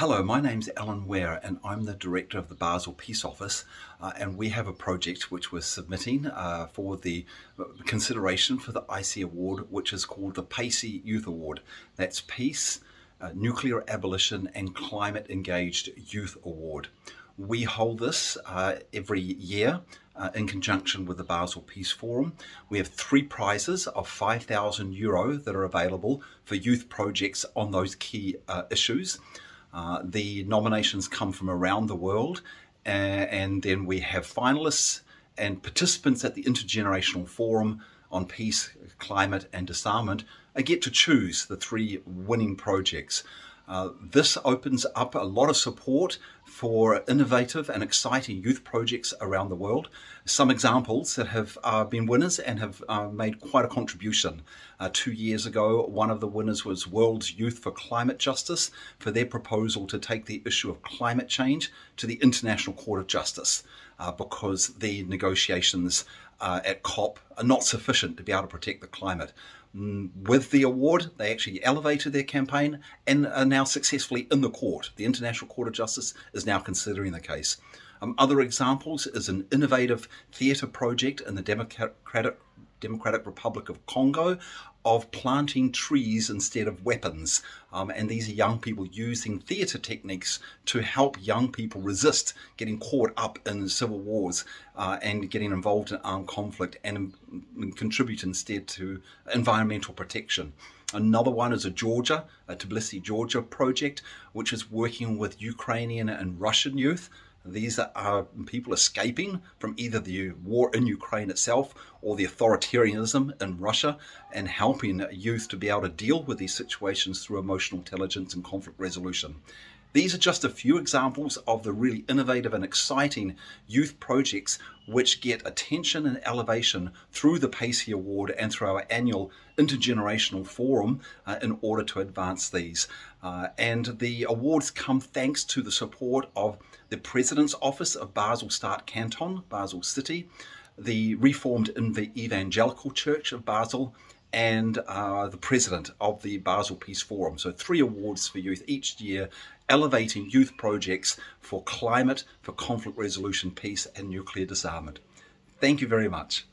Hello, my name's Alan Ware and I'm the Director of the Basel Peace Office uh, and we have a project which we're submitting uh, for the consideration for the IC Award which is called the PACEY Youth Award. That's Peace, uh, Nuclear Abolition and Climate Engaged Youth Award. We hold this uh, every year uh, in conjunction with the Basel Peace Forum. We have three prizes of 5,000 euro that are available for youth projects on those key uh, issues. Uh, the nominations come from around the world uh, and then we have finalists and participants at the Intergenerational Forum on Peace, Climate and Disarmament I get to choose the three winning projects. Uh, this opens up a lot of support for innovative and exciting youth projects around the world. Some examples that have uh, been winners and have uh, made quite a contribution. Uh, two years ago, one of the winners was World's Youth for Climate Justice for their proposal to take the issue of climate change to the International Court of Justice uh, because the negotiations uh, at COP are not sufficient to be able to protect the climate. Mm, with the award, they actually elevated their campaign and are now successfully in the court. The International Court of Justice is now considering the case. Um, other examples is an innovative theatre project in the Democratic Democratic Republic of Congo of planting trees instead of weapons. Um, and these are young people using theatre techniques to help young people resist getting caught up in civil wars uh, and getting involved in armed conflict and, and contribute instead to environmental protection. Another one is a Georgia, a Tbilisi, Georgia project, which is working with Ukrainian and Russian youth these are people escaping from either the war in Ukraine itself or the authoritarianism in Russia and helping youth to be able to deal with these situations through emotional intelligence and conflict resolution. These are just a few examples of the really innovative and exciting youth projects which get attention and elevation through the PACEY Award and through our annual intergenerational forum uh, in order to advance these. Uh, and the awards come thanks to the support of the President's Office of Basel Stadt Canton, Basel City, the Reformed Evangelical Church of Basel, and uh, the president of the Basel Peace Forum. So three awards for youth each year, elevating youth projects for climate, for conflict resolution, peace and nuclear disarmament. Thank you very much.